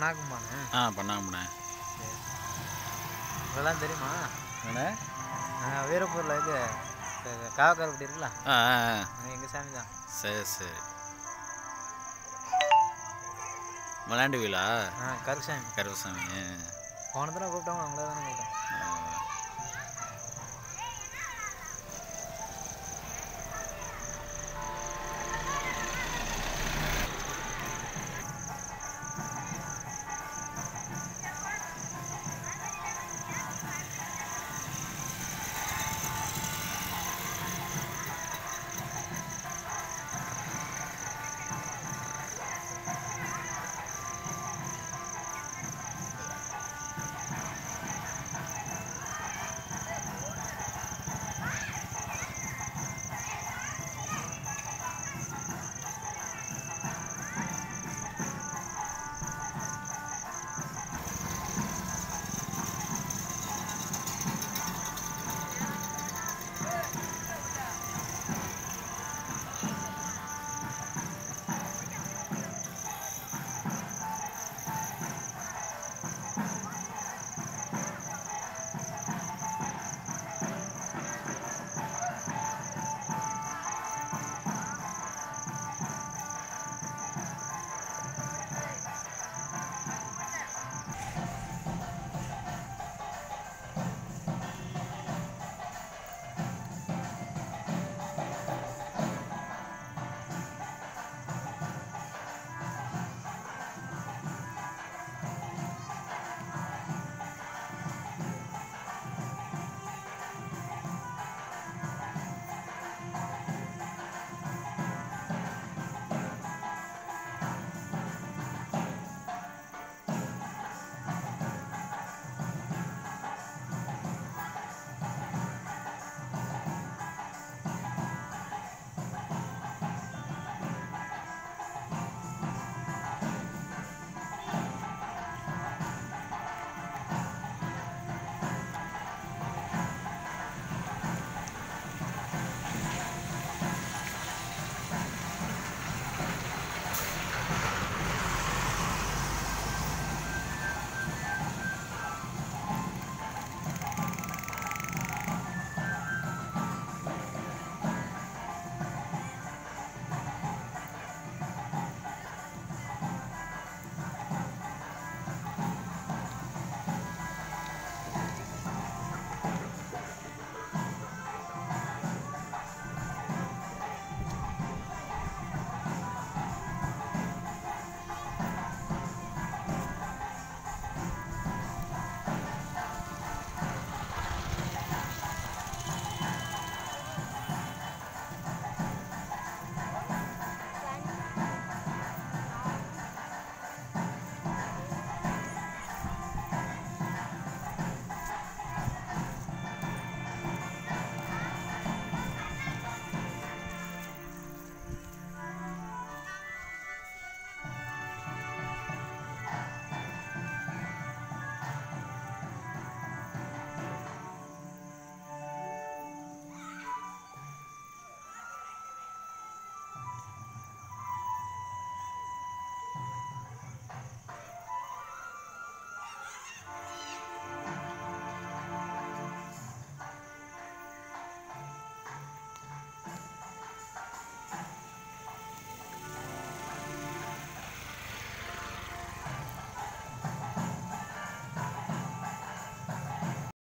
அண்ணாக்குமாண்ணே ஆ பண்ணாமண்ணே இதெல்லாம் தெரியுமா? என்ன வீரப்பூரில் இது காவக்காரப்பட்டி இருக்குல்ல? ஆ எங்கள் சாமி தான். சரி சரி. விளாண்டுவீங்களா ஆ கருசாமி கருசாமி போன தடவை கூப்பிட்டாங்க அவங்கள தானே கூப்பிட்டேன்.